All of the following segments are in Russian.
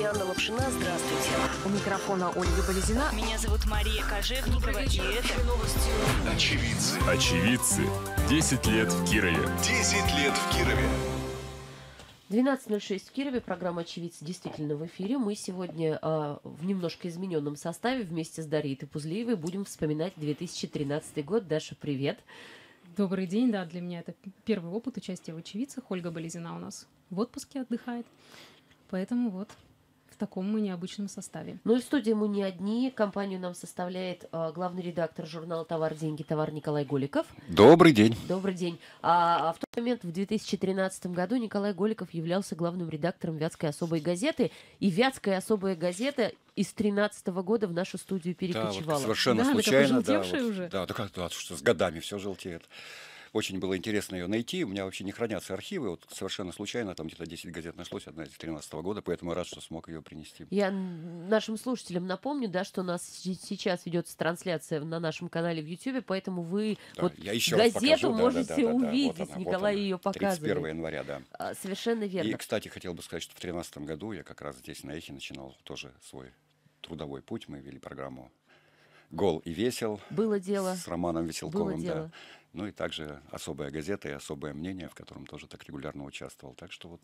студии Анна Лапшина. Здравствуйте. У микрофона Ольга Болезина. Меня зовут Мария Кожевникова, и это новости. Очевидцы. Очевидцы. 10 лет в Кирове. 10 лет в Кирове. 12.06 в Кирове, программа «Очевидцы» действительно в эфире. Мы сегодня э, в немножко измененном составе вместе с Дарьей Топузлиевой будем вспоминать 2013 год. Даша, привет. Добрый день, да, для меня это первый опыт участия в «Очевидцах». Ольга Болезина у нас в отпуске отдыхает, поэтому вот таком мы необычном составе. Ну и в студии мы не одни. Компанию нам составляет э, главный редактор журнала «Товар, деньги, товар» Николай Голиков. Добрый день. Добрый день. А, а в тот момент, в 2013 году, Николай Голиков являлся главным редактором Вятской особой газеты. И Вятская особая газета из 13 года в нашу студию Да, вот перекочевала. совершенно Да, случайно. Да, вот, уже. да, так, как- да, что с годами все желтеет. Очень было интересно ее найти. У меня вообще не хранятся архивы. Вот совершенно случайно там где-то 10 газет нашлось, одна из 13 года, поэтому рад, что смог ее принести. Я нашим слушателям напомню, да, что у нас се- сейчас ведется трансляция на нашем канале в YouTube, поэтому вы Да, вот я еще газету покажу. Да, да, можете да, да, да, вот увидеть. она, вот Николай она, ее 31 показывает. января, да. А, Совершенно верно. И, кстати, хотел бы сказать, что в 2013 году я как раз здесь на Эхе начинал тоже свой трудовой путь. Мы вели программу «Гол и весел» Было дело. с Романом Веселковым. Было да. дело. Ну и также «Особая газета» и «Особое мнение», в котором тоже так регулярно участвовал. Так что вот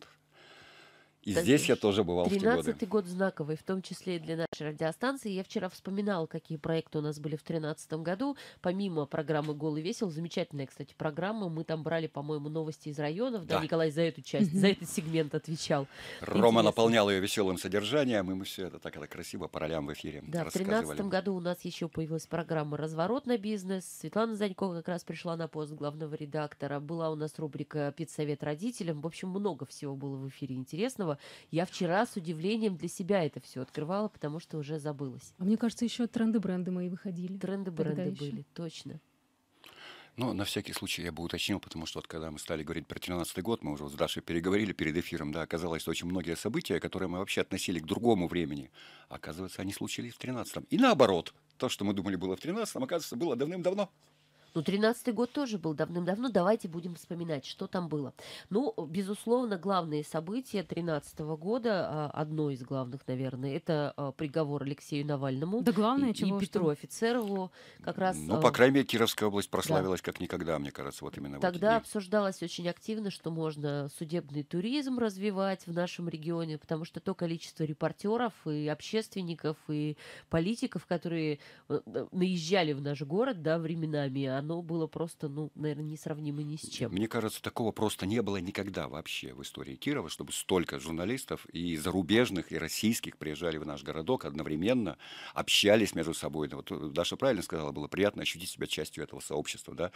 и Так здесь я тоже бывал в те годы. 13 год знаковый, в том числе и для нашей радиостанции. Я вчера вспоминала, какие проекты у нас были в 2013 году. Помимо программы «Голый весел», замечательная, кстати, программа. Мы там брали, по-моему, новости из районов. Да, Да. Николай за эту часть, за этот сегмент отвечал. Рома Интересно. наполнял ее веселым содержанием, и мы все это так это красиво по ролям в эфире Да, в рассказывали. 2013 году у нас еще появилась программа «Разворот на бизнес». Светлана Занькова как раз пришла на пост главного редактора. Была у нас рубрика «Педсовет родителям». В общем, много всего было в эфире интересного. Я вчера с удивлением для себя это все открывала, потому что уже забылась. А мне кажется, еще тренды-бренды мои выходили. Тренды Тогда бренды еще. были, точно. Ну, на всякий случай я бы уточнил, потому что вот когда мы стали говорить про 13 год, мы уже вот с Дашей переговорили перед эфиром, да, оказалось, что очень многие события, которые мы вообще относили к другому времени, оказывается, они случились в 13 И наоборот, то, что мы думали было в 13 оказывается, было давным-давно. Ну, тринадцатый год тоже был давным-давно. Давайте будем вспоминать, что там было. Ну, безусловно, главные события тринадцатого года, а, одно из главных, наверное, это а, приговор Алексею Навальному. Да главное, и, чего и Петру что. Офицерову как раз Ну, а, по крайней мере, Кировская область прославилась как никогда, мне кажется, вот именно Тогда дни. обсуждалось очень активно, что можно судебный туризм развивать в нашем регионе, потому что то количество репортеров и общественников и политиков, которые э, наезжали в наш город, да, временами, оно было просто, ну, наверное, несравнимо ни с чем. Мне кажется, такого просто не было никогда вообще в истории Кирова, чтобы столько журналистов и зарубежных, и российских приезжали в наш городок одновременно, общались между собой. Вот э, Даша правильно сказала, было приятно ощутить себя частью этого сообщества. Да?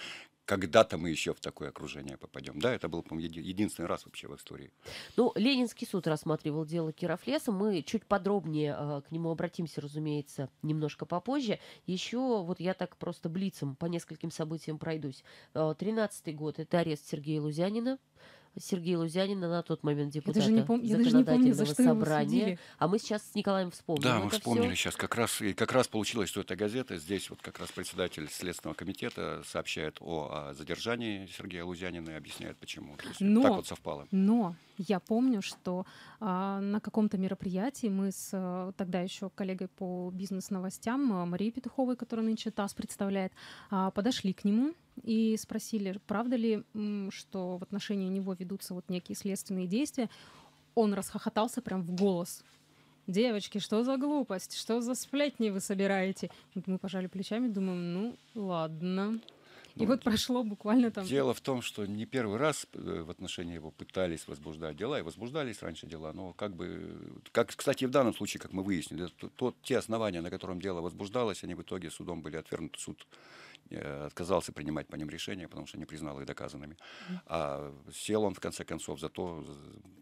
Когда-то мы еще в такое окружение попадем. Да, это был, еди- единственный раз вообще в истории. Ну, Ленинский суд рассматривал дело Кировлеса. Мы чуть подробнее э, к нему обратимся, разумеется, немножко попозже. Еще вот я так просто блицем по нескольким событиям пройдусь. Э, год – это арест Сергея Лузянина. Сергея Лузянина на тот момент Я депутата даже не, пом- я даже не помню, за что собрания. А мы сейчас с Николаем вспомним Да, мы это вспомнили всё. сейчас как раз, и как раз получилось, что эта газета, здесь вот как раз председатель Следственного комитета сообщает о, о задержании Сергея Лузянина и объясняет, почему. То есть Но- Так вот совпало. Но я помню, что а, на каком-то мероприятии мы с а, тогда еще коллегой по бизнес-новостям а, Марией Петуховой, которая нынче ТАСС представляет, а, подошли к нему и спросили, правда ли, что в отношении него ведутся вот некие следственные действия. Он расхохотался прям в голос. Девочки, что за глупость? Что за сплетни вы собираете? Мы пожали плечами, думаем, ну ладно. И вот прошло буквально там Дело в том, что не первый раз э, в отношении его пытались возбуждать дела, и возбуждались раньше дела, но как бы, как, кстати, в данном случае, как мы выяснили, то, то- те основания, на котором дело возбуждалось, они в итоге судом были отвергнуты, суд э, отказался принимать по ним решения, потому что не признал их доказанными. А сел он, в конце концов, за то,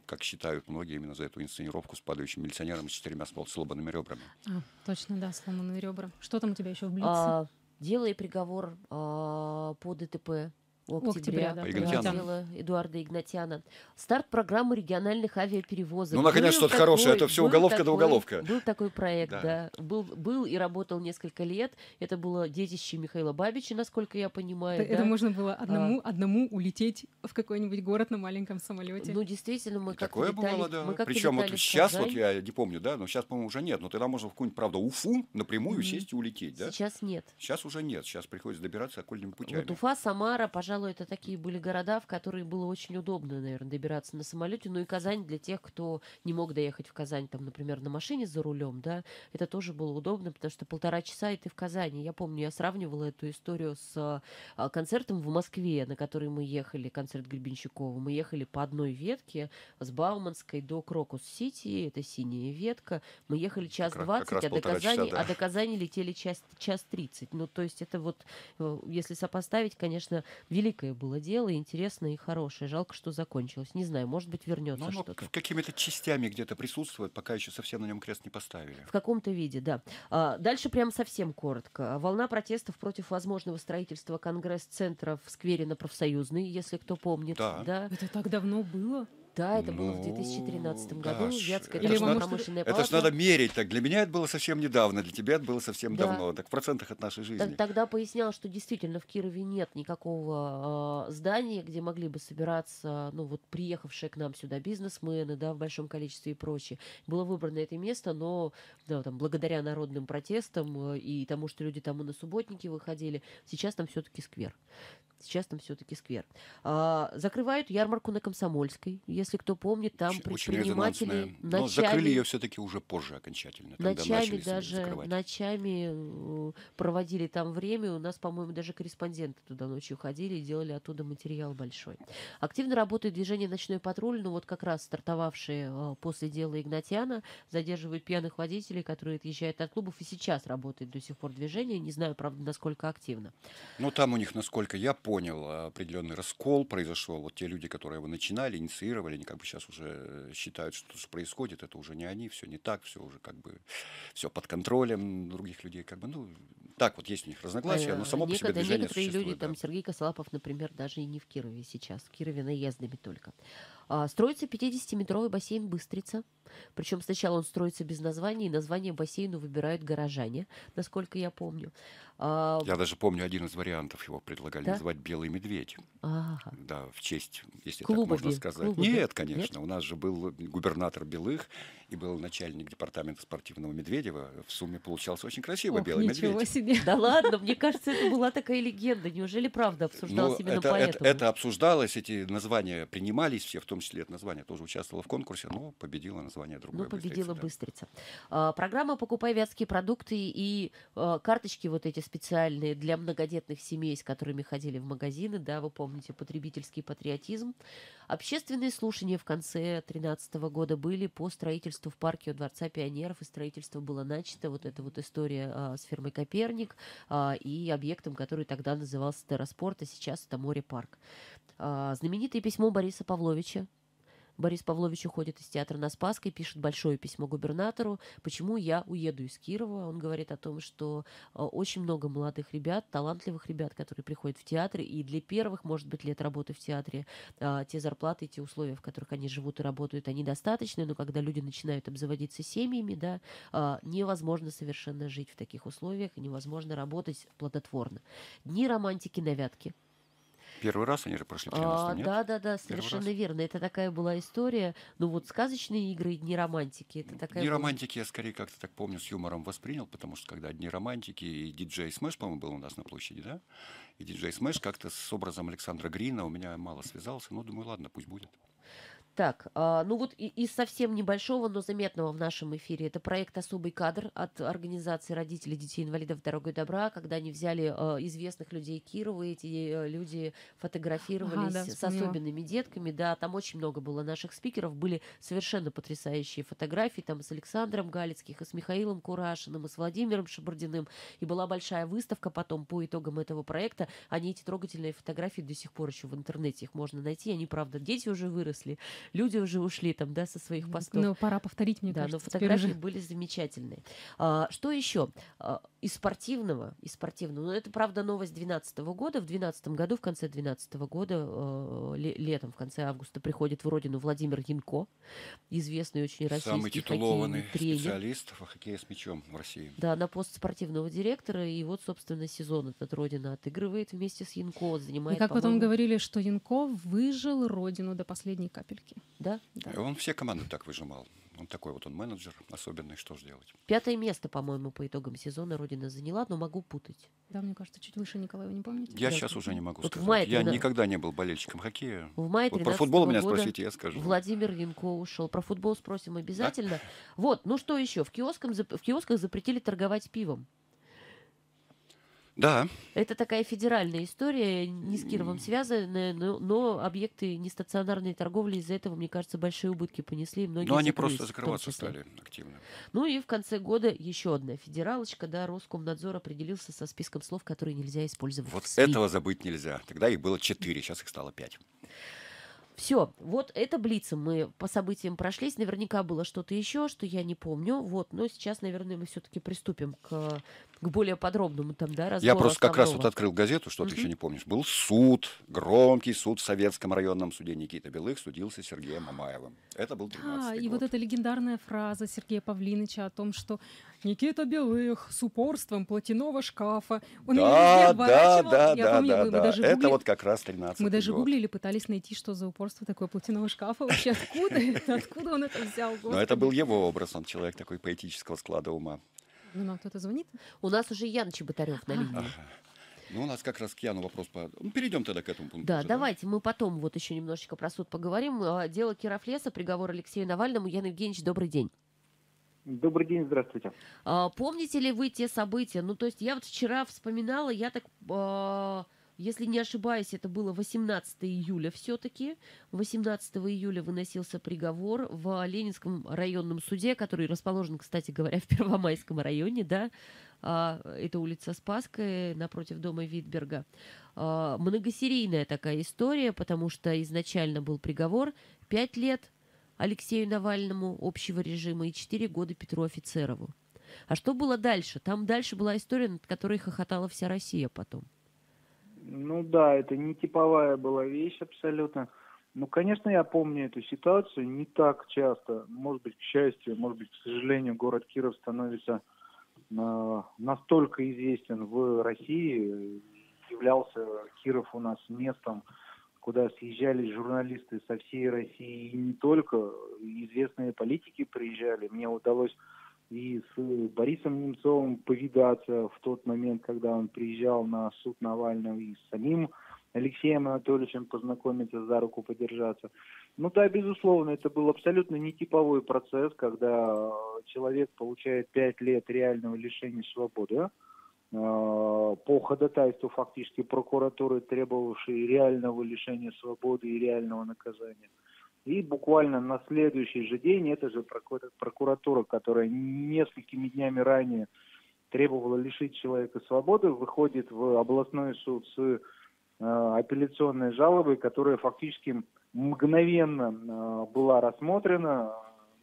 как считают многие, именно за эту инсценировку с падающим милиционером и с четырьмя сломанными ребрами. А, точно, да, сломанные ребра. Что там у тебя еще в Блице? А, дело и приговор а, по ДТП октября, октября, да, дело Эдуарда Игнатьяна. Старт программы региональных авиаперевозок. Ну, наконец, что-то хорошее, это был уголовка такой- уголовка. Был такой проект, Да. да. Был, был и работал несколько лет. Это было детище Михаила Бабича, насколько я понимаю. Это, да. это можно было одному, одному улететь в какой-нибудь город на маленьком самолете. Ну, действительно, мы И как Такое летали, бывало, да. мы Причем вот сейчас, вот я не помню, да, но сейчас, по-моему, уже нет. Но тогда можно в какую-нибудь, правда, Уфу напрямую Мгм. сесть и улететь, да? Сейчас нет. Сейчас уже нет. Сейчас приходится добираться окольными путями. Вот Уфа, Самара, пожалуй, это такие были города, в которые было очень удобно, наверное, добираться на самолете. Ну и Казань для тех, кто не мог доехать в Казань, там, например, на машине за рулем, да, это тоже было удобно, потому что полтора часа и ты в Казани. Я помню, я сравнивала эту историю с а, концертом в Москве, на который мы ехали, концерт Гребенщикова. Мы ехали по одной ветке с Бауманской до Крокус-Сити, это синяя ветка. Мы ехали час двадцать, а до часа, Казани, да. а до Казани летели час час тридцать. Ну, то есть это вот, э, если сопоставить, конечно, великое было дело, интересное и хорошее. Жалко, что закончилось. Не знаю, может быть, вернется Ну, что-то. какими-то частями где-то присутствует, пока еще совсем на нем крест не поставили. В каком-то виде, да. А, Дальше прям совсем коротко. Волна протестов против возможного строительства конгресс-центра в сквере на Профсоюзной, если кто помнит. Да. Да, Это так давно было? Да это было в Ну, 2013 да году. ж, Вятская это ж надо- промышленная Это ж палата. надо мерить так. Для меня это было совсем недавно, для тебя это было совсем Да. давно. Так в процентах от нашей Т- жизни. Тогда пояснял, что действительно в Кирове нет никакого э, здания, где могли бы собираться, ну вот приехавшие к нам сюда бизнесмены, да, в большом количестве и прочее. Было выбрано это место, но да, там, благодаря народным протестам э, и тому, что люди там и на субботники выходили, сейчас там все-таки сквер. Сейчас там все-таки сквер. А, закрывают ярмарку на Комсомольской. Если кто помнит, там Очень- очень предприниматели резонансная. Но закрыли ночами- ее все-таки уже позже окончательно. Ночами даже закрывать. ночами э, проводили там время. У нас, по-моему, даже корреспонденты туда ночью ходили и делали оттуда материал большой. Активно работает движение «Ночной патруль», ну вот как раз стартовавшие э, после дела Игнатьяна, задерживают пьяных водителей, которые отъезжают от клубов, и сейчас работает до сих пор движение. Не знаю, правда, насколько активно. Ну, там у них, насколько я понял, определенный раскол произошел. Вот те люди, которые его начинали, инициировали, они как бы сейчас уже э, считают, что то, что происходит, это уже не они, все не так, все уже как бы все под контролем других людей. Как бы, ну, так вот есть у них разногласия, но Э, само по себе движение Некоторые люди, да. там Сергей Косолапов, например, даже и не в Кирове сейчас, в Кирове наездами только. А, строится 50-метровый бассейн Быстрица. Причем сначала он строится без названия, и название бассейну выбирают горожане, насколько я помню. А, Я даже помню один из вариантов, его предлагали Да? называть «Белый медведь». ага. Да, в честь, если Клуба так можно сказать. клуба Нет, конечно. У нас же был губернатор Белых и был начальник департамента спортивного Медведева. В сумме получался очень красивый Ох, белый ничего медведь. себе. Да ладно, мне кажется, это была такая легенда. Неужели правда обсуждалось Ну, именно это, это, поэтому? это обсуждалось, эти названия принимались все, в том числе это название тоже участвовало в конкурсе, но победило название другое. Ну, победила «Быстрица», да. А, программа «Покупай вятские продукты» и а, карточки вот эти специальные для многодетных семей, с которыми ходили в магазины, да, вы помните, потребительский патриотизм. Общественные слушания в конце 2013 года были по строительству в парке у Дворца пионеров, и строительство было начато. Вот эта вот история а, с фермой Коперник а, и объектом, который тогда назывался Терраспорт, а сейчас это море-парк. А, знаменитое письмо Бориса Павловича Борис Павлович уходит из театра на Спасской, пишет большое письмо губернатору, почему я уеду из Кирова. Он говорит о том, что э, очень много молодых ребят, талантливых ребят, которые приходят в театр, и для первых, может быть, лет работы в театре а, те зарплаты, те условия, в которых они живут и работают, они достаточны, но когда люди начинают обзаводиться семьями, да, а, невозможно совершенно жить в таких условиях, и невозможно работать плодотворно. Дни романтики на Вятке. Первый раз они же прошли в А, 13 нет? да, да, да, Первый совершенно раз? верно. Это такая была история. Ну вот сказочные игры и дни романтики. Это такая Дни была- романтики я скорее как-то так помню с юмором воспринял, потому что когда Дни романтики и диджей Smash, по-моему, был у нас на площади, да? И диджей Smash как-то с образом Александра Грина у меня мало связался. Ну, думаю, ладно, пусть будет. Так, а, ну вот из совсем небольшого, но заметного в нашем эфире, это проект «Особый кадр» от организации родителей детей-инвалидов «Дорогой добра», когда они взяли а, известных людей Кирова, и эти э, люди фотографировались да, с особенными детками, да, там очень много было наших спикеров, были совершенно потрясающие фотографии, там с Александром Галицких, и с Михаилом Курашиным, и с Владимиром Шабардиным, и была большая выставка потом по итогам этого проекта, они эти трогательные фотографии до сих пор еще в интернете их можно найти, они, правда, дети уже выросли, люди уже ушли там, да, со своих постов. Ну, пора повторить, мне да, кажется. но теперь фотографии уже. были замечательные. А, что еще? Из спортивного, из спортивного. Но это, правда, новость 2012 года. В 2012 году, в конце 2012 года, э, летом, в конце августа, приходит в родину Владимир Янко, известный очень российский Самый титулованный тренер. специалист в хоккее с мячом в России. Да, на пост спортивного директора. И вот, собственно, сезон этот Родина отыгрывает вместе с Янко, занимает, И как потом говорили, что Янко выжил родину до последней капельки. Да? Да. Он все команды так выжимал. Он такой вот он менеджер особенный, что же делать. Пятое место, по-моему, по итогам сезона Родина заняла, но могу путать. Да, мне кажется, чуть выше Николаева, не помните? Я Да. сейчас уже не могу Вот в сказать. мае Я тогда- никогда не был болельщиком хоккея. В мае Вот про 13 футбол меня спросите, я скажу. Владимир Янко ушел. Про футбол спросим обязательно. Вот, ну что еще? В, киосках, зап- в киосках запретили торговать пивом. Да, Это такая федеральная история, не с Кировом связанная, но, но объекты нестационарной торговли из-за этого, мне кажется, большие убытки понесли. Многие но они просто закрываться стали активно. Ну и в конце года еще одна федералочка, да, Роскомнадзор определился со списком слов, которые нельзя использовать Вот этого забыть нельзя. Тогда их было четыре, сейчас их стало пять. Все, вот это блицем мы по событиям прошлись. Наверняка было что-то еще, что я не помню. Вот, но сейчас, наверное, мы все-таки приступим к, к более подробному там, да, разбору Я просто как раз вот основного. открыл газету, что ты еще не помнишь. Был суд, громкий суд в Советском районном суде Никита Белых судился с Сергеем Мамаевым. Это был 13 А, и год. вот эта легендарная фраза Сергея Павлиныча о том, что Никита Белых с упорством платяного шкафа. Он да, да, оборачивал. да, Я да, помню, да, мы, мы да. даже Это гугли- вот как раз 13 мы даже год. гуглили, пытались найти, что за упорство такое платяного шкафа. Вообще откуда? Откуда он это взял? Но это был его образ, он человек такой поэтического склада ума. Ну, нам кто-то звонит? У нас уже Ян Чеботарев на линии. Ага. Ну, у нас как раз к Яну вопрос по... Ну, перейдем тогда к этому пункту. Да, уже, давайте мы потом вот еще немножечко про суд поговорим. А, Дело Кировлеса, приговор Алексею Навальному. Ян Евгеньевич, добрый день. Добрый день, здравствуйте. А, Помните ли вы те события? Ну, то есть я вот вчера вспоминала, я так, а, если не ошибаюсь, это было 18 июля все-таки. 18 июля выносился приговор в Ленинском районном суде, который расположен, кстати говоря, в Первомайском районе, да, А, это улица Спасская, напротив дома Витберга. А, Многосерийная такая история, потому что изначально был приговор 5 лет Алексею Навальному общего режима и 4 года Петру Офицерову. А что было дальше? Там дальше была история, над которой хохотала вся Россия потом. Ну да, это не типовая была вещь абсолютно. Ну, конечно, я помню эту ситуацию не так часто. Может быть, к счастью, может быть, к сожалению, город Киров становится э, настолько известен в России. Являлся Киров у нас местом, куда съезжались журналисты со всей России и не только. Известные политики приезжали. Мне удалось и с Борисом Немцовым повидаться в тот момент, когда он приезжал на суд Навального, и с самим Алексеем Анатольевичем познакомиться, за руку подержаться. Ну да, безусловно, это был абсолютно нетиповой процесс, когда человек получает пять лет реального лишения свободы по ходатайству фактически прокуратуры, требовавшей реального лишения свободы и реального наказания. И буквально на следующий же день эта же проку- прокуратура, которая несколькими днями ранее требовала лишить человека свободы, выходит в областной суд с э, апелляционной жалобой, которая фактически мгновенно э, была рассмотрена,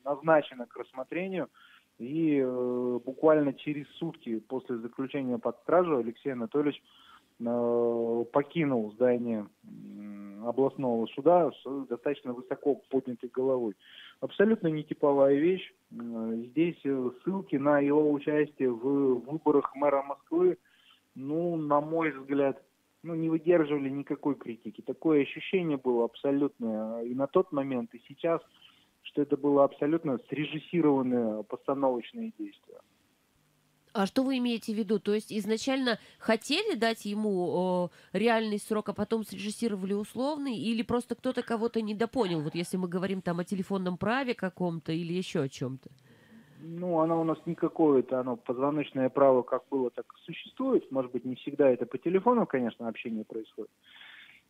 назначена к рассмотрению. И э, буквально через сутки после заключения под стражу Алексей Анатольевич э, покинул здание м, областного суда с достаточно высоко поднятой головой. Абсолютно нетиповая вещь. М, Здесь э, ссылки на его участие в выборах мэра Москвы, ну, на мой взгляд, ну, не выдерживали никакой критики. Такое ощущение было абсолютно и на тот момент, и сейчас, что это было абсолютно срежиссированные постановочные действия. А что вы имеете в виду? То есть изначально хотели дать ему э, реальный срок, а потом срежиссировали условный, или просто кто-то кого-то недопонял? Вот если мы говорим там о телефонном праве каком-то или еще о чем-то. Ну, оно у нас не какое-то, оно позвоночное право как было, так и существует. Может быть, не всегда это по телефону, конечно, общение происходит.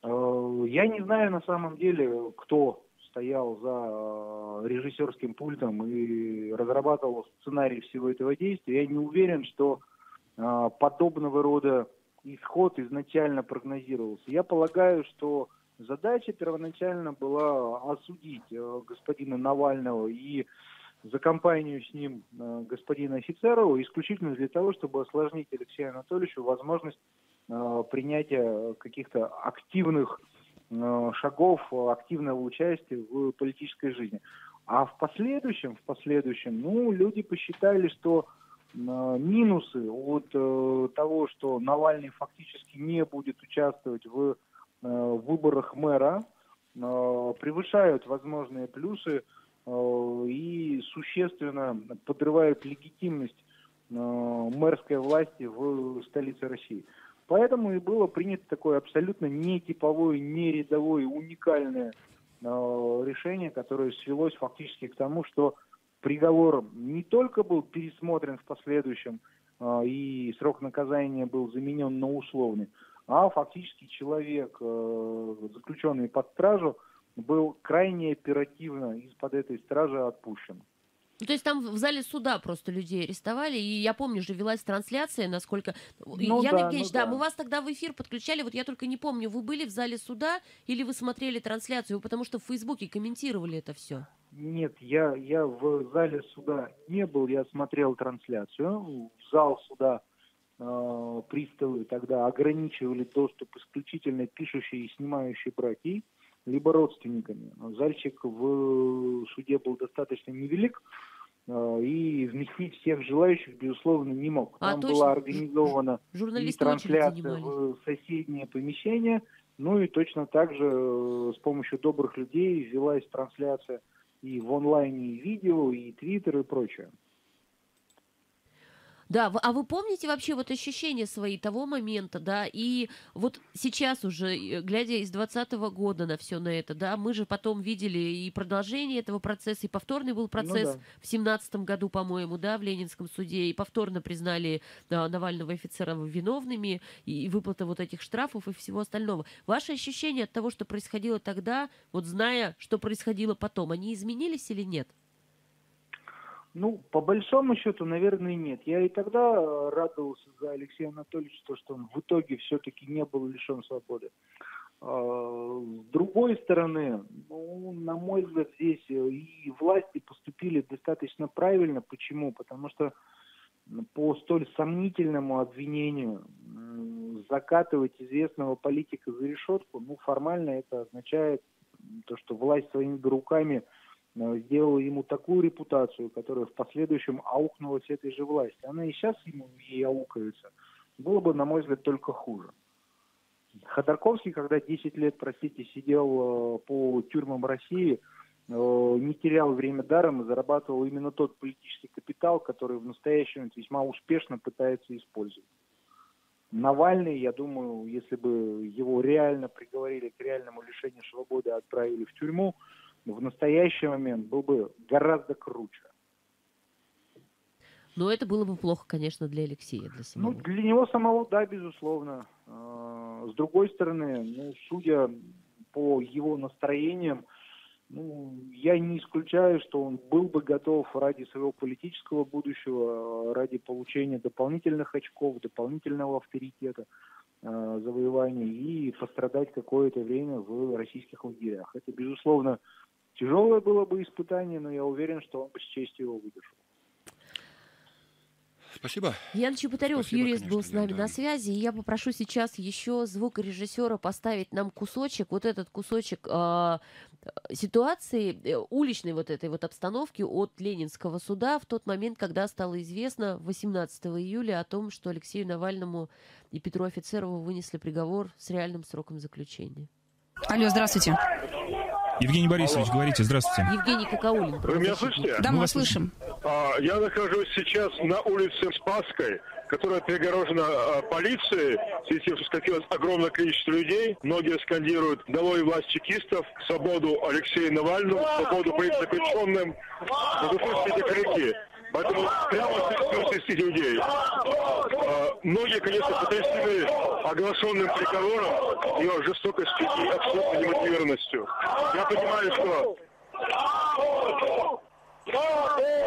Э, Я не знаю на самом деле, кто стоял за э, режиссерским пультом и разрабатывал сценарий всего этого действия. Я не уверен, что э, подобного рода исход изначально прогнозировался. Я полагаю, что задача первоначально была осудить э, господина Навального и за компанию с ним господина Офицерова исключительно для того, чтобы осложнить Алексею Анатольевичу возможность принятия каких-то активных шагов, активного участия в политической жизни. А в последующем, в последующем, ну, люди посчитали, что э, минусы от э, того, что Навальный фактически не будет участвовать в э, выборах мэра, э, превышают возможные плюсы э, и существенно подрывают легитимность э, мэрской власти в столице России. Поэтому и было принято такое абсолютно нетиповое, нерядовое, уникальное э, решение, которое свелось фактически к тому, что приговор не только был пересмотрен в последующем, э, и срок наказания был заменен на условный, а фактически человек, э, заключенный под стражу, был крайне оперативно из-под этой стражи отпущен. Ну, то есть там в зале суда просто людей арестовали, и я помню же, велась трансляция, насколько... Ну Ян да, Евгеньевич, ну да, да. мы вас тогда в эфир подключали, вот я только не помню, вы были в зале суда или вы смотрели трансляцию, потому что в Фейсбуке комментировали это все. Нет, я, я в зале суда не был, я смотрел трансляцию. В зал суда э, приставы тогда ограничивали доступ исключительно пишущей и снимающей братьей, либо родственниками. Зальчик в суде был достаточно невелик, э, и вместить всех желающих, безусловно, не мог. А, Там точно. была организована и трансляция в соседнее помещение, ну и точно так же э, с помощью добрых людей велась трансляция и в онлайне, и видео, и твиттер, и прочее. Да, а вы помните вообще вот ощущения свои того момента, да, и вот сейчас уже, э, глядя из 2020 года на все на это, да, мы же потом видели и продолжение этого процесса, и повторный был процесс да. в семнадцатом году, по-моему, да, в Ленинском суде, и повторно признали да, Навального и виновными, и, и выплата вот этих штрафов и всего остального. Ваши ощущения от того, что происходило тогда, вот зная, что происходило потом, они изменились или нет? Ну, по большому счету, наверное, нет. Я и тогда э, радовался за Алексея Анатольевича, то, что он в итоге все-таки не был лишен свободы. А, С другой стороны, ну, на мой взгляд, здесь э, и власти поступили достаточно правильно. Почему? Потому что по столь сомнительному обвинению закатывать известного политика за решетку, ну, формально это означает то, что власть своими руками сделала ему такую репутацию, которая в последующем аукнулась этой же власти. Она и сейчас ему ей аукается. Было бы, на мой взгляд, только хуже. Ходорковский, когда 10 лет, простите, сидел э, по тюрьмам России, э, не терял время даром и зарабатывал именно тот политический капитал, который в настоящий момент весьма успешно пытается использовать. Навальный, я думаю, если бы его реально приговорили к реальному лишению свободы, отправили в тюрьму, в настоящий момент был бы гораздо круче. Но это было бы плохо, конечно, для Алексея, для Ну, самого. для него самого, да, безусловно. А, С другой стороны, ну, судя по его настроениям, ну, я не исключаю, что он был бы готов ради своего политического будущего, ради получения дополнительных очков, дополнительного авторитета, э, завоевания и пострадать какое-то время в российских лагерях. Это, безусловно, тяжелое было бы испытание, но я уверен, что он бы с честью его выдержал. Спасибо. Ян Чеботарев, Спасибо, юрист, был конечно, с нами да. на связи. И я попрошу сейчас еще звукорежиссера поставить нам кусочек, вот этот кусочек а, ситуации, э, уличной вот этой вот обстановки от Ленинского суда в тот момент, когда стало известно 18 июля о том, что Алексею Навальному и Петру Офицерову вынесли приговор с реальным сроком заключения. Алло, здравствуйте. Евгений Борисович, говорите, здравствуйте. Евгений Кокаулин. Вы меня слышите? Да, Мы мы вас слышим. А, Я нахожусь сейчас на улице Спасской, которая перегорожена а, полицией. В связи с тем, что скопилось огромное количество людей. Многие скандируют «Долой власть чекистов», «Свободу Алексею Навальному», «Свободу политзаключенным». Но вы слышите эти крики. Поэтому прямо среди людей. А, Многие, конечно, потрясены оглашенным приговором, его жестокостью и абсолютной немотивированностью. Я понимаю, что...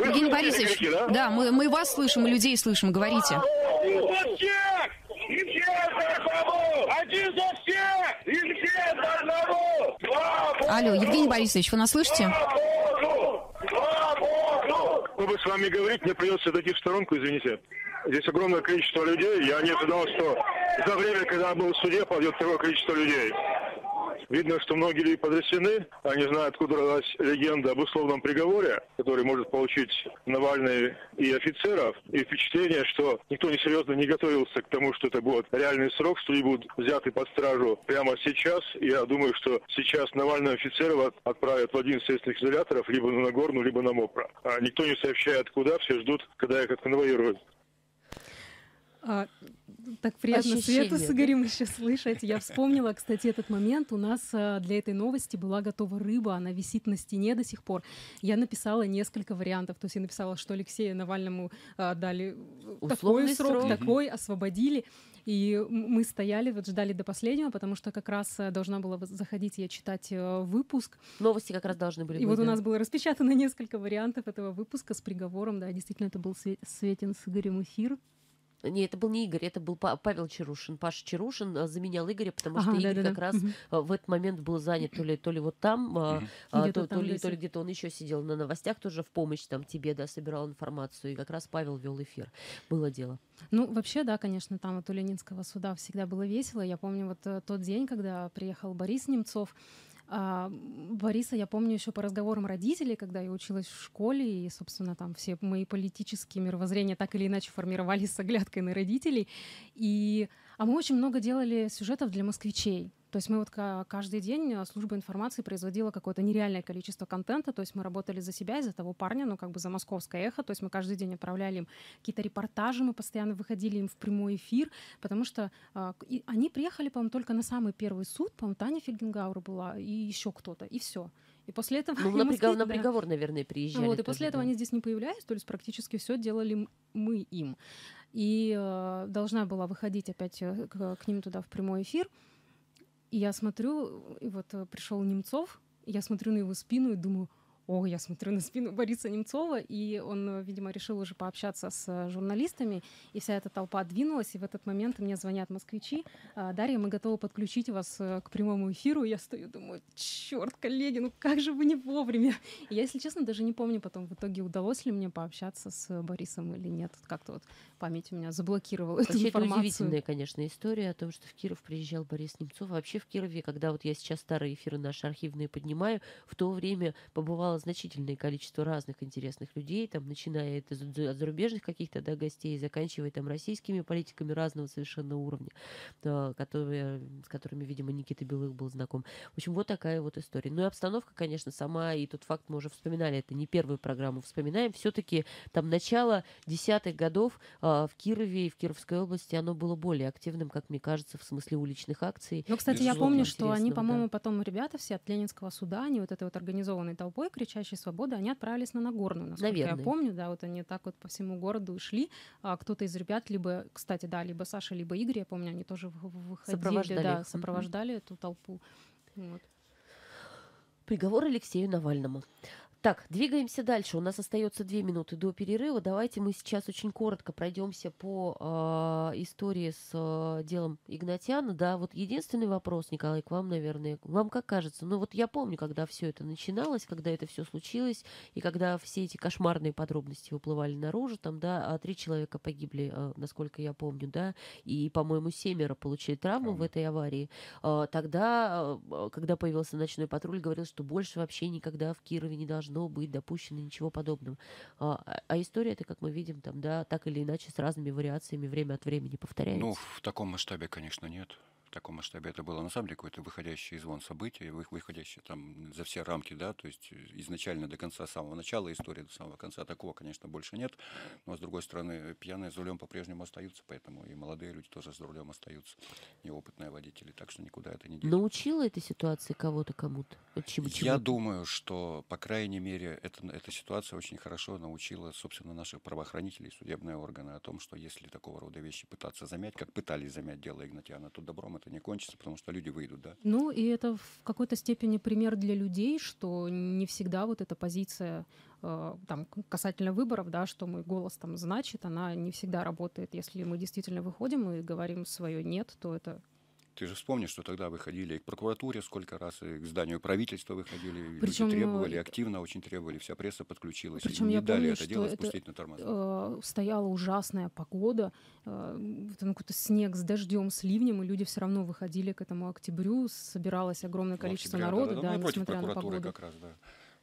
Евгений Борисович, крики, да? да, мы, мы вас слышим, и людей слышим, говорите. Алло, Евгений Борисович, вы нас слышите? Чтобы с вами говорить, мне придется отойти в сторонку, извините. Здесь огромное количество людей. Я не ожидал, что за время, когда был в суде, пойдет такое количество людей. Видно, что многие люди потрясены. Они знают, откуда родилась легенда об условном приговоре, который может получить Навальный и офицеров. И впечатление, что никто несерьезно не готовился к тому, что это будет реальный срок, что они будут взяты под стражу прямо сейчас. Я думаю, что сейчас Навального офицеров отправят в один из следственных изоляторов, либо на Нагорну, либо на МОПРа. А никто не сообщает, куда, все ждут, когда их отконвоируют. Так приятно Ощущение, Свету с да? Игорем еще слышать. Я вспомнила, кстати, этот момент. У нас а, для этой новости была готова рыба, она висит на стене до сих пор. Я написала несколько вариантов. То есть я написала, что Алексею Навальному а, дали такой Условный срок, срок. такой, освободили. И мы стояли, вот ждали до последнего, потому что как раз а, должна была заходить я читать э, выпуск. Новости как раз должны были И быть. вот у нас было распечатано несколько вариантов этого выпуска с приговором. Да, действительно, это был Све- Светин с Игорем эфир. Не, это был не Игорь, это был Па- Павел Чарушин. Паша Чарушин а, заменял Игоря, потому Ага, что Игорь да-да-да. как раз Мгм. а, в этот момент был занят то ли, то ли вот там, Мгм. а, Где-то то, там, то ли, да, то ли где-то он еще сидел на новостях тоже в помощь там тебе, да, собирал информацию. И как раз Павел вел эфир. Было дело. Ну, вообще, да, конечно, там вот у Ленинского суда всегда было весело. Я помню вот э, тот день, когда приехал Борис Немцов. А, Бориса я помню еще по разговорам родителей, когда я училась в школе, и, собственно, там все мои политические мировоззрения так или иначе формировались с оглядкой на родителей. И, а мы очень много делали сюжетов для москвичей. То есть мы вот ка- каждый день э, служба информации производила какое-то нереальное количество контента. То есть мы работали за себя и за того парня, ну как бы за московское эхо. То есть мы каждый день отправляли им какие-то репортажи, мы постоянно выходили им в прямой эфир, потому что к- и они приехали, по-моему, только на самый первый суд, по-моему, Таня Фельгенгауэр была и еще кто-то, и все. И после этого Ну, на, приговор, Москве- на приговор, наверное, приезжали. Вот, и тоже, после этого да. они здесь не появлялись, то есть практически все делали мы им. И э, должна была выходить опять э, к, к ним туда в прямой эфир. И я смотрю, и вот пришел Немцов, я смотрю на его спину и думаю, о, я смотрю на спину Бориса Немцова, и он, видимо, решил уже пообщаться с журналистами, и вся эта толпа двинулась, и в этот момент мне звонят москвичи, «А, Дарья, мы готовы подключить вас э, к прямому эфиру, и я стою, думаю, черт, коллеги, ну как же вы не вовремя? И я, если честно, даже не помню потом, в итоге удалось ли мне пообщаться с Борисом или нет, как-то вот память у меня заблокировала эту Вообще, это информацию. удивительная, конечно, история о том, что в Киров приезжал Борис Немцов. Вообще в Кирове, когда вот я сейчас старые эфиры наши архивные поднимаю, в то время значительное количество разных интересных людей, там, начиная от за- от зарубежных каких-то да, гостей, заканчивая там российскими политиками разного совершенно уровня, да, которые, с которыми, видимо, Никита Белых был знаком. В общем, вот такая вот история. Ну и обстановка, конечно, сама, и тот факт мы уже вспоминали, это не первую программу вспоминаем, все-таки там начало десятых годов а, в Кирове и в Кировской области оно было более активным, как мне кажется, в смысле уличных акций. Ну, кстати, я помню, что они, по-моему, да. потом ребята все от Ленинского суда, они вот этой вот организованной толпой, кричащей свободы, они отправились на Нагорную, насколько я Наверное. помню, да, вот они так вот по всему городу шли. А кто-то из ребят, либо, кстати, да, либо Саша, либо Игорь, я помню, они тоже выходили, Сопровождали да, их. Сопровождали эту толпу. Вот. Приговор Алексею Навальному. Так, двигаемся дальше. У нас остается две минуты до перерыва. Давайте мы сейчас очень коротко пройдемся по а, истории с а, делом Игнатьяна. Да, вот единственный вопрос, Николай, к вам, наверное. Вам как кажется? Ну вот я помню, когда все это начиналось, когда это все случилось, и когда все эти кошмарные подробности выплывали наружу, там, да, а три человека погибли, а, насколько я помню, да, и, по-моему, семеро получили травму в этой аварии. А, Тогда, а, когда появился ночной патруль, говорил, что больше вообще никогда в Кирове не должно быть допущено ничего подобного. А, а- а история это, как мы видим, там, да, так или иначе с разными вариациями время от времени повторяется. Ну, в таком масштабе, конечно, нет. В таком масштабе это было на самом деле какое-то выходящее из вон событие, вы- выходящее там за все рамки, да, то есть э, изначально до конца, самого начала истории до самого конца такого, конечно, больше нет. Но, с другой стороны, пьяные за рулем по-прежнему остаются, поэтому и молодые люди тоже за рулем остаются, неопытные водители, так что никуда это не дело. Научила эта ситуация кого-то кому-то? Вот чему- Я думаю, что, по крайней мере, это, эта ситуация очень хорошо научила, собственно, наших правоохранителей, судебные органы о том, что если такого рода вещи пытаться замять, как пытались замять дело Игнатьяна, то добром это не кончится, потому что люди выйдут, да. Ну, и это в какой-то степени пример для людей, что не всегда вот эта позиция э, там, касательно выборов, да, что мой голос там значит, она не всегда работает. Если мы действительно выходим и говорим свое «нет», то это Ты же вспомнишь, что тогда выходили и к прокуратуре сколько раз, и к зданию правительства выходили, Причем, люди требовали, э, активно очень требовали, вся пресса подключилась, Причем не я дали помню, это дело это, спустить на тормоза. э, стояла ужасная погода, э, там какой-то снег с дождем, с ливнем, и люди все равно выходили к этому октябрю, собиралось огромное количество октябре, народа, да, да, ну, против несмотря на погоду. как раз, да.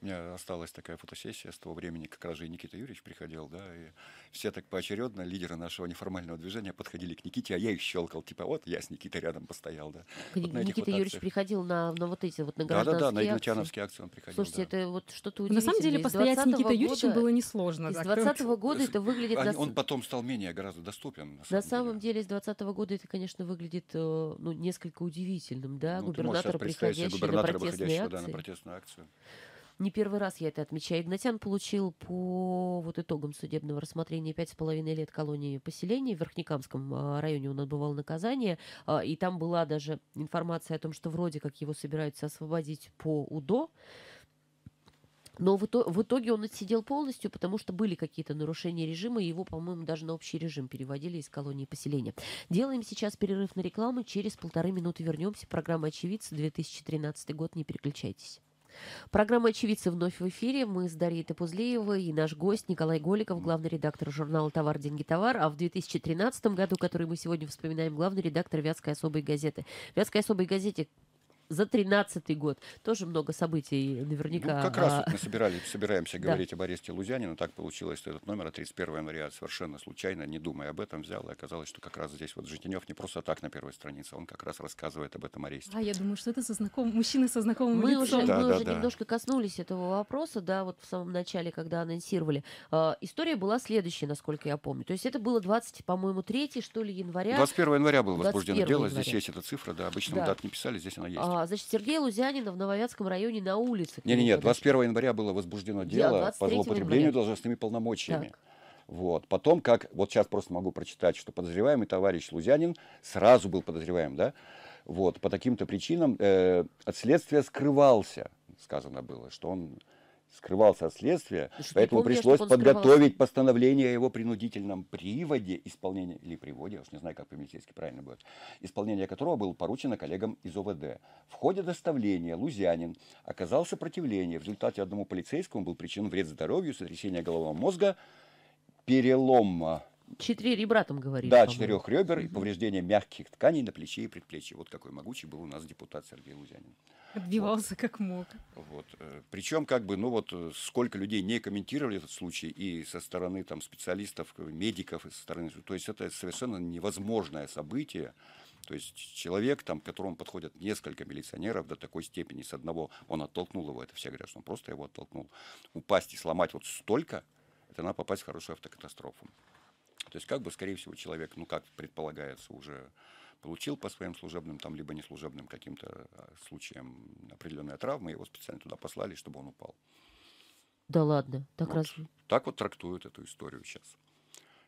У меня осталась такая фотосессия с того времени, как раз же и Никита Юрьевич приходил, да, и все так поочередно, лидеры нашего неформального движения, подходили к Никите, а я их щелкал, типа, вот я с Никитой рядом постоял, да. Вот на этих Никита вот Юрьевич акциях. приходил на, на вот эти вот на Да-да-да, на гражданские акции. Игнатьяновские акции он приходил, Слушайте, да. это вот что-то На удивительное. самом деле постоять с 20-го Никитой Юрьевичем было несложно. Из так. 20 года это выглядит... Они- на он потом стал менее гораздо доступен. На самом деле, с 20 года это, конечно, выглядит э, ну, несколько удивительным, да, Ну, можешь сейчас губернатора, на протестные выходящего да, на акции. протестную акцию. Не первый раз я это отмечаю. Игнатьян получил по вот итогам судебного рассмотрения пять с половиной лет колонии поселения. В Верхнекамском а, районе он отбывал наказание. а, И там была даже информация о том, что вроде как его собираются освободить по УДО. Но в итоге, в итоге он отсидел полностью, потому что были какие-то нарушения режима, и его, по-моему, даже на общий режим переводили из колонии поселения. Делаем сейчас перерыв на рекламу, через полторы минуты вернемся. Программа «Очевидцы», 2013 год, не переключайтесь. Программа «Очевидцы» вновь в эфире. Мы с Дарьей Топузлеевой и наш гость Николай Голиков, главный редактор журнала «Товар, деньги, товар». А в 2013 году, который мы сегодня вспоминаем, главный редактор «Вятской особой газеты». «Вятской особой газете» за 13 год. Тоже много событий наверняка. Ну, как раз а, вот мы собирали, собираемся Да. говорить об аресте Лузянина. Так получилось, что этот номер от 31 января совершенно случайно, не думая об этом, взял. И оказалось, что как раз здесь вот Житинев не просто так на первой странице, он как раз рассказывает об этом аресте. А я думаю, что это со знаком... мужчина со знакомым Мы уже, лицом. Да, мы да, уже да. немножко коснулись этого вопроса, да, вот в самом начале, когда анонсировали. А, история была следующая, насколько я помню. То есть это было 20, по-моему, 3 что ли, января. 21 января было возбуждено 21 дело, января. здесь есть эта цифра, да, обычно мы Да. дат не писали, здесь она есть. А, значит, Сергея Лузянина в Нововятском районе на улице. Не-не-не, подошли. 21 января было возбуждено дело по 23 злоупотреблению января. должностными полномочиями. Так. Вот. Потом, как, вот сейчас просто могу прочитать, что подозреваемый товарищ Лузянин сразу был подозреваем, да, вот, по таким-то причинам э, от следствия скрывался, сказано было, что он скрывался от следствия, Ну, что, не поэтому помню, пришлось подготовить постановление о его принудительном приводе, исполнения, или приводе, я уж не знаю, как по-милицейски правильно будет, исполнение которого было поручено коллегам из ОВД. В ходе доставления Лузянин оказал сопротивление. В результате одному полицейскому был причинен вред здоровью, сотрясение головного мозга, перелом Четыре ребра там говорили. да, четырех ребер и повреждение мягких тканей на плече и предплечье. Вот какой могучий был у нас депутат Сергей Лузянин. Отбивался как мог. Вот. Причем, как бы, ну вот, э, сколько людей не комментировали этот случай и со стороны там специалистов, э, медиков, и со стороны, то есть это совершенно невозможное событие. То есть человек, там, к которому подходят несколько милиционеров до такой степени, с одного он оттолкнул его, это все говорят, что он просто его оттолкнул. Упасть и сломать вот столько, это надо попасть в хорошую автокатастрофу. То есть, как бы, скорее всего, человек, ну, как предполагается, уже получил по своим служебным, там, либо неслужебным каким-то а, случаям определенные травмы, его специально туда послали, чтобы он упал. Да ладно, так Вот. раз. Так вот трактуют эту историю сейчас.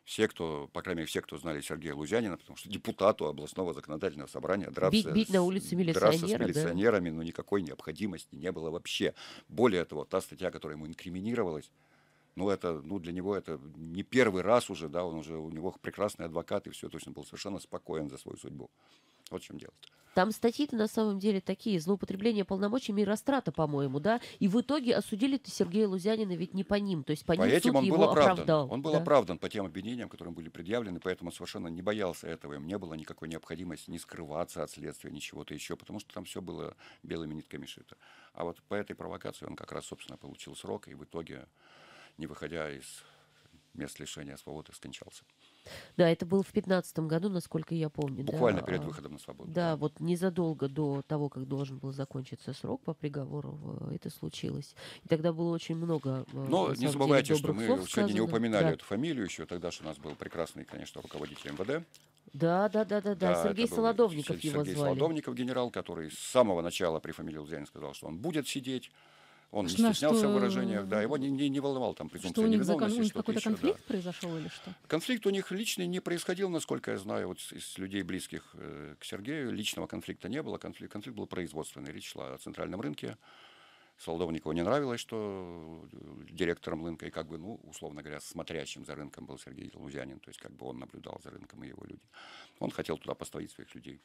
Все, кто, по крайней мере, все, кто знали Сергея Лузянина, потому что депутату областного законодательного собрания драться, Бить- бить на улице драться с милиционера, да? милиционерами, ну, никакой необходимости не было вообще. Более того, та статья, которая ему инкриминировалась, ну, это, ну, для него это не первый раз уже, да, он уже, у него прекрасный адвокат и все, то есть он был совершенно спокоен за свою судьбу. Вот в чем дело. Там статьи-то на самом деле такие, злоупотребление полномочиями и растрата, по-моему, да? И в итоге осудили-то Сергея Лузянина ведь не по ним, то есть по, По ним этим суд он его был оправдан. оправдал. Он был да? оправдан по тем обвинениям, которые были предъявлены, поэтому он совершенно не боялся этого. Им не было никакой необходимости не скрываться от следствия, ни чего-то еще, потому что там все было белыми нитками шито. А вот по этой провокации он как раз, собственно, получил срок и в итоге, не выходя из мест лишения свободы, скончался. Да, это было в 15 году, насколько я помню. да. Буквально перед А, выходом на свободу. Да, вот незадолго до того, как должен был закончиться срок по приговору, э, это случилось. И тогда было очень много. э, Но не забывайте, деле, что мы сегодня не упоминали Да. эту фамилию еще. Тогда же у нас был прекрасный, конечно, руководитель МВД. Да, да, да, да, да. Да, Сергей был Солодовников Сергей его звали. Солодовников, генерал, который с самого начала при фамилии Лузянин сказал, что он будет сидеть. Он не Что- стеснялся что- в выражениях, да, его не, не, не волновал там Что презумпция кон- невиновности, у них какой-то еще, да. конфликт произошел или что? Конфликт у них личный не происходил, насколько я знаю, вот из людей близких э, к Сергею. Личного конфликта не было, конфликт, конфликт был производственный. Речь шла о центральном рынке. Солодовникову не нравилось, что э, директором рынка и как бы, ну, условно говоря, смотрящим за рынком был Сергей Лузянин, то есть как бы он наблюдал за рынком и его люди. Он хотел туда поставить своих людей.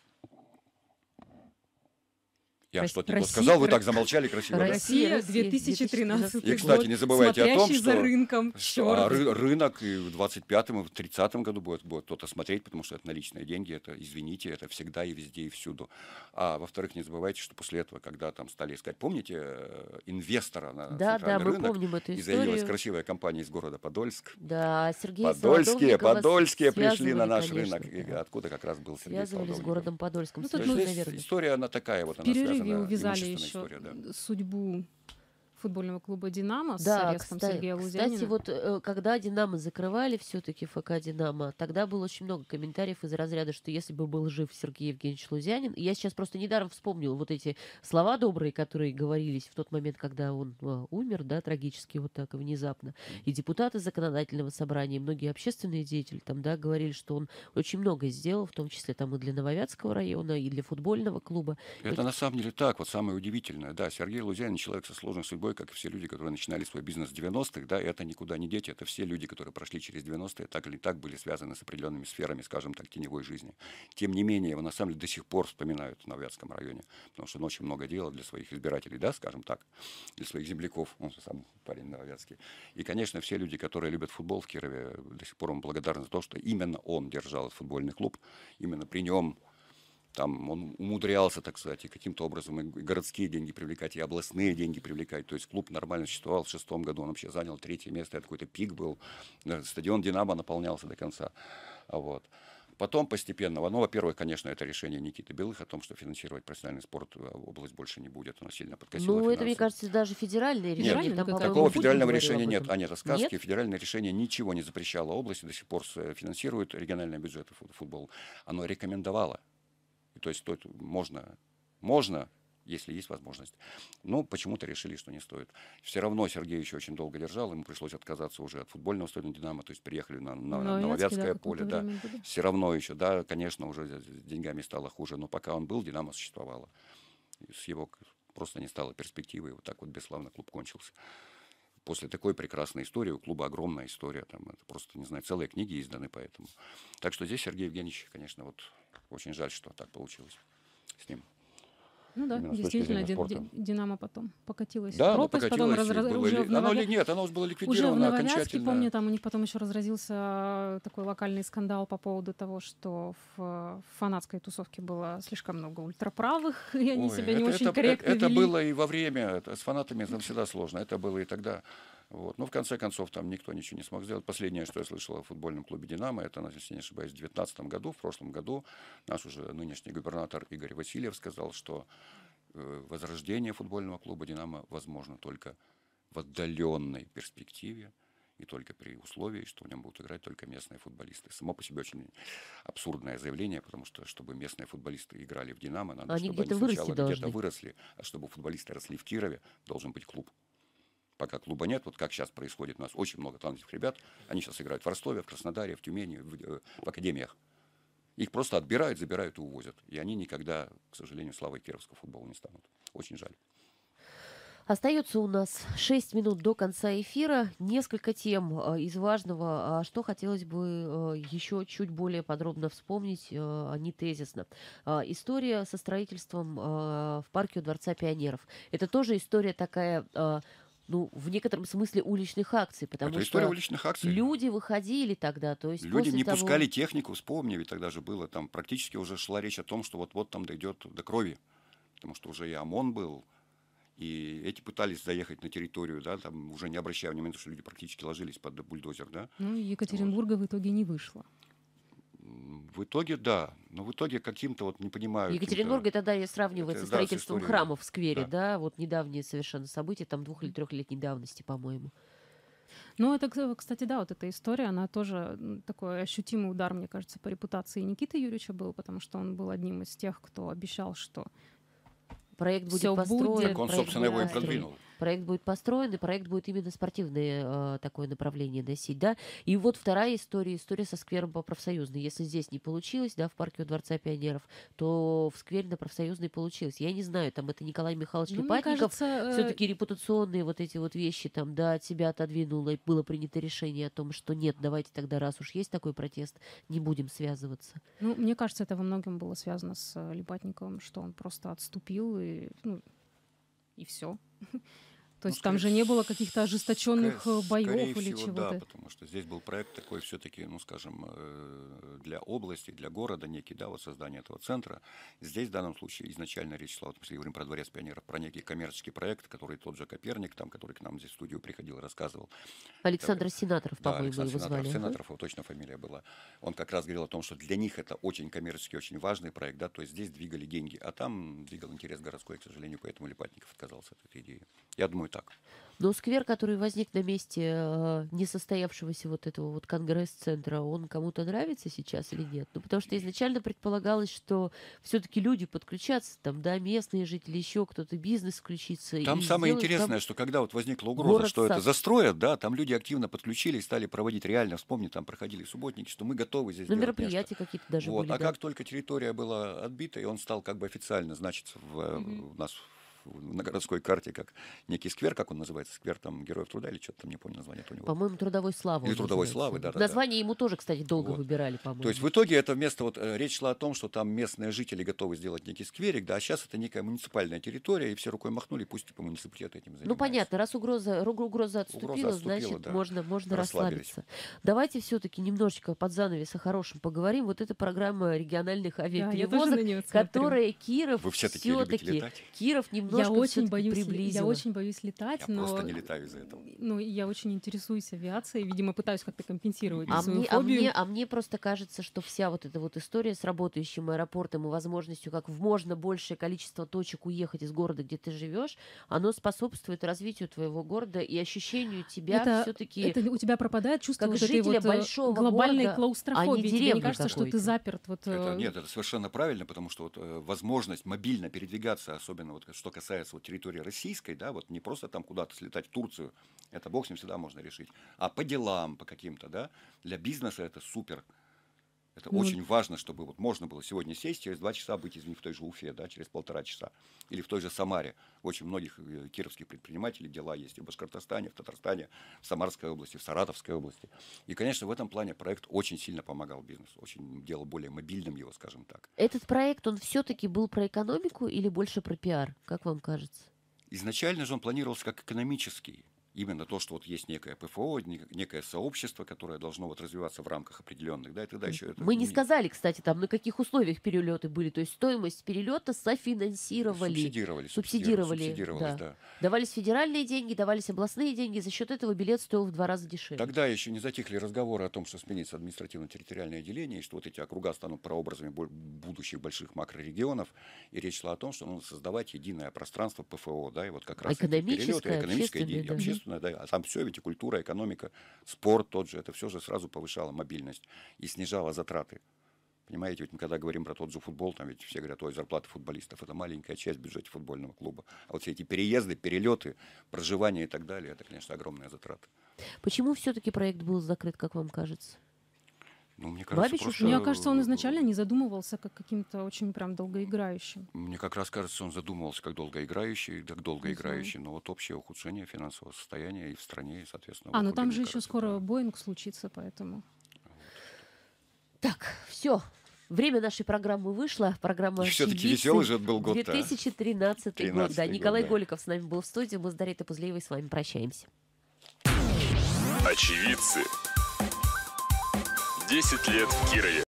Я Рос- что-то не то Россия- сказал, вы так замолчали красиво. да? Россия, Россия, 2013 И, кстати, год, не забывайте о том, смотрящий за что- рынком. Что, а ры- рынок и в 25-м, и в 30-м году будет, будет кто-то смотреть, потому что это наличные деньги, это, извините, это всегда и везде, и всюду. А во-вторых, не забывайте, что после этого, когда там стали искать, помните, э, инвестора на Да, да, мы рынок, помним эту и заявилась историю. красивая компания из города Подольск. Да, Сергей Подольские, Подольские пришли на наш конечно, рынок, и да. откуда как раз был Сергей Связывали с городом Подольском. Ну, тут здесь верно. история, она такая вот, она связана, увязали еще история, да. судьбу футбольного клуба «Динамо» с Да, арестом кстати, Сергея кстати, Лузянина. вот э, когда Динамо закрывали все-таки ФК Динамо, тогда было очень много комментариев из разряда, что если бы был жив Сергей Евгеньевич Лузянин, и я сейчас просто недаром вспомнил вот эти слова добрые, которые говорились в тот момент, когда он э, умер, да, трагически вот так и внезапно. И депутаты законодательного собрания, и многие общественные деятели там, да, говорили, что он очень многое сделал, в том числе там и для Нововятского района, и для футбольного клуба. Это на самом деле так, вот самое удивительное. Да, Сергей Лузянин человек со сложной судьбой, как и все люди, которые начинали свой бизнес в 90-х, да, это никуда не дети, это все люди, которые прошли через 90-е, так или так были связаны с определенными сферами, скажем так, теневой жизни. Тем не менее, его на самом деле до сих пор вспоминают в Новятском районе, потому что он очень много делал для своих избирателей, да, скажем так, для своих земляков, он же сам парень Нововятский. И, конечно, все люди, которые любят футбол в Кирове, до сих пор ему благодарны за то, что именно он держал футбольный клуб, именно при нем там он умудрялся, так сказать, и каким-то образом и городские деньги привлекать, и областные деньги привлекать. То есть клуб нормально существовал в шестом году, он вообще занял третье место, это какой-то пик был. Да, Стадион «Динамо» наполнялся до конца. А Вот. Потом постепенно, ну, во-первых, конечно, это решение Никиты Белых о том, что финансировать профессиональный спорт э, область больше не будет. Оно сильно подкосило Ну, это, мне кажется, даже федеральное Нет, решение. Федеральное Там, Такого федерального решения нет. А нет, это сказки. Нет? Федеральное решение ничего не запрещало области, до сих пор с- финансирует региональные бюджеты фут- футбол. Оно рекомендовало. То есть стоит, можно, можно, если есть возможность. Но почему-то решили, что не стоит. Все равно Сергей еще очень долго держал, ему пришлось отказаться уже от футбольного стадиона «Динамо», то есть приехали на, на Новоярский, да, Нововятское какое-то поле. Да. Все равно еще, да, конечно, уже с деньгами стало хуже, но пока он был, «Динамо» существовало. С его просто не стало перспективы, и вот так вот бесславно клуб кончился после такой прекрасной истории, у клуба огромная история, там, это просто, не знаю, целые книги изданы поэтому. Так что здесь Сергей Евгеньевич, конечно, вот очень жаль, что так получилось с ним. Ну да, именно действительно, спорта. Ди- Динамо потом покатилась Да, оно пропасть, потом покатилось, и разра- было уже в оно Нововя- ли- нет, оно уже было Уже в ликвидировано окончательно. помню, там у них потом еще разразился такой локальный скандал по поводу того, что в фанатской тусовке было слишком много ультраправых, и они Ой, себя не это- очень это, корректно это вели. было и во время, это с фанатами там всегда сложно, это было и тогда. Вот. Но в конце концов там никто ничего не смог сделать. Последнее, что я слышал о футбольном клубе «Динамо», это, если не ошибаюсь, в 2019 году, в прошлом году, наш уже нынешний губернатор Игорь Васильев сказал, что э, возрождение футбольного клуба «Динамо» возможно только в отдаленной перспективе и только при условии, что в нем будут играть только местные футболисты. Само по себе очень абсурдное заявление, потому что, чтобы местные футболисты играли в «Динамо», надо, Они чтобы где-то они сначала где-то выросли, а чтобы футболисты росли в Кирове, должен быть клуб. Пока клуба нет, вот как сейчас происходит у нас, очень много талантливых ребят, они сейчас играют в Ростове, в Краснодаре, в Тюмени, в, э, в академиях. Их просто отбирают, забирают и увозят. И они никогда, к сожалению, славой кировского футбола не станут. Очень жаль. Остается у нас 6 минут до конца эфира. Несколько тем э, из важного, а что хотелось бы э, еще чуть более подробно вспомнить, а не тезисно. История со строительством в парке у Дворца пионеров. Это тоже история такая, ну, в некотором смысле уличных акций, потому Это что история уличных акций. люди выходили тогда, то есть Люди не того- пускали технику, вспомни, ведь тогда же было, там практически уже шла речь о том, что вот-вот там дойдет до крови. Потому что уже и ОМОН был, и эти пытались заехать на территорию, да, там уже не обращая внимания, что люди практически ложились под бульдозер, да. Ну, Екатеринбурга в итоге не вышло. В итоге, да. Но в итоге каким-то, вот не понимаю... В Екатеринбурге тогда и сравнивается Это, с да, строительством историей, храмов в сквере, да. да, вот недавние совершенно события, там двух или трехлетней давности, по-моему. Ну, это, кс- кстати, да, вот эта история, она тоже такой ощутимый удар, мне кажется, по репутации Никиты Юрьевича был, потому что он был одним из тех, кто обещал, что Проект будет Всё построен. будет. Так он, собственно, его и продвинул. Проект будет построен, и проект будет именно спортивное э, такое направление носить, да. И вот вторая история, история со сквером по профсоюзной. Если здесь не получилось, да, в парке у Дворца пионеров, то в сквере на профсоюзной получилось. Я не знаю, там это Николай Михайлович Ну, кажется, э, все-таки репутационные вот эти вот вещи там, да, от себя отодвинуло, и было принято решение о том, что нет, давайте тогда, раз уж есть такой протест, не будем связываться. Ну, мне кажется, это во многом было связано с э, Липатниковым, что он просто отступил и, ну, и все. То есть там же не было каких-то ожесточенных Скорее- э, боев скорее или всего, Да, чего-то. потому что здесь был проект такой все-таки, ну, скажем, э, для области, для города некий, да, вот создание этого центра. Здесь в данном случае изначально речь шла, вот если говорим про Дворец пионеров, про некий коммерческий проект, который тот же Коперник, там, который к нам здесь в студию приходил, рассказывал. Александр Сенаторов, Да, по-моему, Александр его Сенаторов, звали. Сенаторов, его точно фамилия была. Он как раз говорил о том, что для них это очень коммерческий, очень важный проект, да, то есть здесь двигали деньги, а там двигал интерес городской, к сожалению, поэтому Липатников отказался от этой идеи. Я думаю так. Но сквер, который возник на месте э, несостоявшегося вот этого вот конгресс-центра, он кому-то нравится сейчас или нет? Ну, потому что изначально предполагалось, что все-таки люди подключатся, там, да, местные жители, еще кто-то, бизнес включится. Там самое сделают там- интересное, что когда вот возникла угроза, город что это сад. застроят, да, там люди активно подключились, стали проводить реально, вспомни, там проходили субботники, что мы готовы здесь сделать мероприятия какие-то даже вот. были, А да. как только территория была отбита, и он стал как бы официально значиться в, э, у нас в- на городской карте как некий сквер, как он называется, сквер там Героев Труда или что-то там, не помню название у него. По-моему, трудовой славы. Или «Трудовой называется. славы», да-да-да. Название ему тоже, кстати, долго Вот. выбирали, по-моему. То есть в итоге это место, вот э, речь шла о том, что там местные жители готовы сделать некий скверик, да, а сейчас это некая муниципальная территория, и все рукой махнули, пусть типа муниципалитет этим занимается. Ну, понятно, раз угроза, угроза отступила, Угроза отступила, значит, да. можно, можно расслабиться. Давайте все-таки немножечко под занавес о хорошем поговорим. Вот эта программа региональных авиаперевозок, смотрю. которая Киров все все-таки летать? Киров немножко Я очень боюсь, ли- приблизила. я очень боюсь летать, Я но просто не летаю из-за этого. ну я очень интересуюсь авиацией, видимо пытаюсь как-то компенсировать А свою мне, а, фобию. мне, а мне просто кажется, что вся вот эта вот история с работающим аэропортом и возможностью как в можно большее количество точек уехать из города, где ты живешь, оно способствует развитию твоего города и ощущению тебя это, все-таки это у тебя пропадает чувство как вот этой жителя вот э, большого глобальной города, а клаустрофобии. не Тебе не кажется, что ты заперт? Вот, Это, э, нет, это совершенно правильно, потому что вот, э, возможность мобильно передвигаться, особенно вот, что касается вот, территории российской, да, вот не просто там куда-то слетать в Турцию, это бог с ним всегда можно решить, а по делам, по каким-то, да, для бизнеса это супер. Это Ну, очень важно, чтобы вот можно было сегодня сесть, через два часа быть, извини, в той же Уфе, да, через полтора часа, или в той же Самаре. Очень многих э, кировских предпринимателей дела есть и в Башкортостане, в Татарстане, в Самарской области, в Саратовской области. И, конечно, в этом плане проект очень сильно помогал бизнесу, очень делал более мобильным его, скажем так. Этот проект, он все-таки был про экономику или больше про пиар? Как вам кажется? Изначально же он планировался как экономический. Именно то, что вот есть некое ПФО, не- некое сообщество, которое должно вот развиваться в рамках определенных, да, и тогда еще это Мы не сказали, кстати, там на каких условиях перелеты были. То есть стоимость перелета софинансировали. Субсидировали, Субсидировали, субсидировалось, да. да. Давались федеральные деньги, давались областные деньги. За счет этого билет стоил в два раза дешевле. Тогда еще не затихли разговоры о том, что сменится административно-территориальное деление, и что вот эти округа станут прообразами будущих больших макрорегионов. И речь шла о том, что нужно создавать единое пространство ПФО, да, и вот как раз Экономическое, перелеты, экономическое, общественное, де- да. а там все ведь и культура, экономика, спорт тот же, это все же сразу повышало мобильность и снижало затраты. Понимаете, ведь мы когда говорим про тот же футбол, там ведь все говорят, ой, зарплата футболистов, это маленькая часть в бюджете футбольного клуба. А вот все эти переезды, перелеты, проживание и так далее, это, конечно, огромная затрата. Почему все-таки проект был закрыт, как вам кажется? Ну, мне кажется, Бабич просто... Мне кажется, он изначально не задумывался как каким-то очень прям долгоиграющим. Мне как раз кажется, он задумывался как долгоиграющий, как долгоиграющий, но вот общее ухудшение финансового состояния и в стране, и, соответственно, А, ну там же еще кажется, скоро да. Боинг случится, поэтому. Так, все. Время нашей программы вышло. Программа И всё-таки «Очевидцы». веселый же был год-то, а. 2013 год. 13-й Да, год, Николай да. Голиков с нами был в студии. Мы с Дарьей Топузлеевой с вами прощаемся. Очевидцы. 10 лет в Кирове.